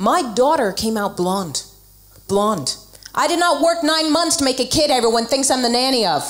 My daughter came out blonde. Blonde. I did not work nine months to make a kid everyone thinks I'm the nanny of.